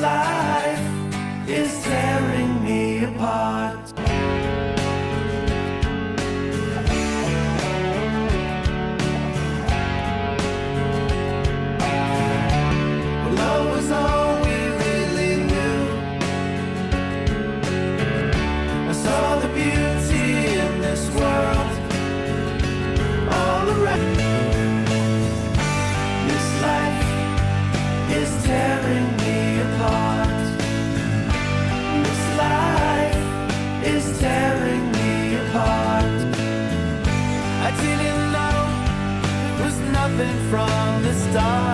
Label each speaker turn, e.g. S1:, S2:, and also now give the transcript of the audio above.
S1: life is from the start.